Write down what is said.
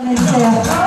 谢谢